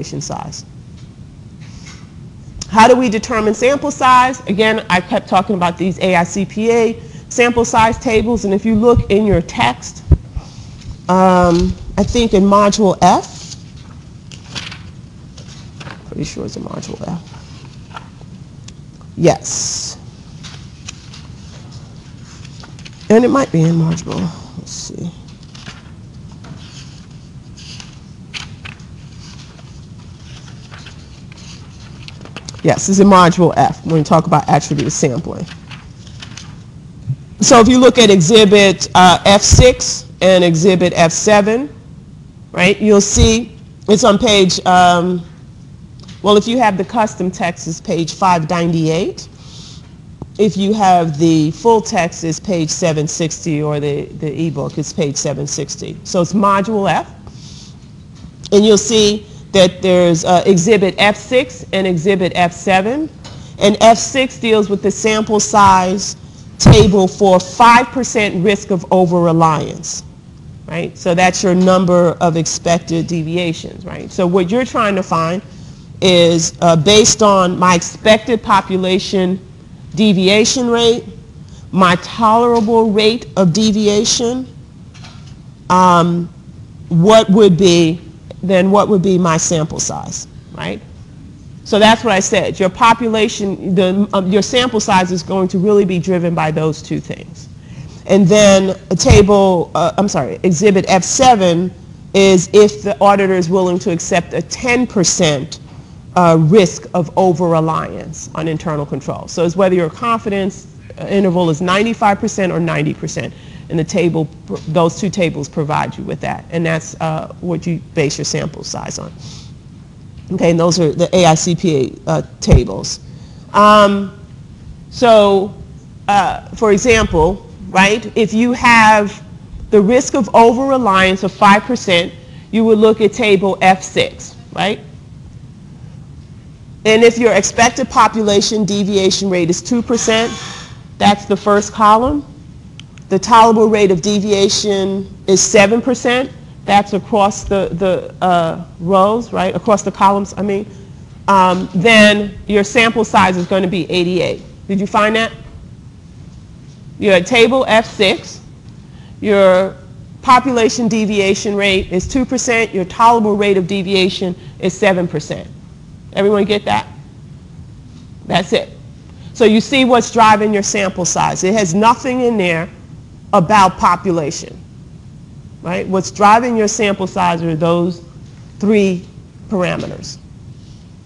size. How do we determine sample size? Again, I kept talking about these AICPA sample size tables, and if you look in your text, um, I think in Module F, pretty sure it's in Module F. Yes. And it might be in Module, let's see. Yes, this is in Module F when we talk about attribute sampling. So if you look at Exhibit uh, F6 and Exhibit F7, right, you'll see it's on page, um, well, if you have the custom text, it's page 598. If you have the full text, it's page 760, or the, the ebook, it's page 760. So it's Module F. And you'll see that there's uh, Exhibit F6 and Exhibit F7. And F6 deals with the sample size table for 5% risk of over-reliance, right? So that's your number of expected deviations, right? So what you're trying to find is uh, based on my expected population deviation rate, my tolerable rate of deviation, um, what would be then what would be my sample size, right? So that's what I said. Your population, the, um, your sample size is going to really be driven by those two things. And then a table, uh, I'm sorry, exhibit F7 is if the auditor is willing to accept a 10% uh, risk of over-reliance on internal control. So it's whether your confidence interval is 95% or 90% and the table, those two tables provide you with that, and that's uh, what you base your sample size on. Okay, and those are the AICPA uh, tables. Um, so, uh, for example, right, if you have the risk of over-reliance of 5%, you would look at table F6, right? And if your expected population deviation rate is 2%, that's the first column. The tolerable rate of deviation is 7%. That's across the, the uh, rows, right? Across the columns, I mean. Um, then your sample size is going to be 88. Did you find that? You're at table F6, your population deviation rate is 2%, your tolerable rate of deviation is 7%. Everyone get that? That's it. So you see what's driving your sample size. It has nothing in there about population, right? What's driving your sample size are those three parameters.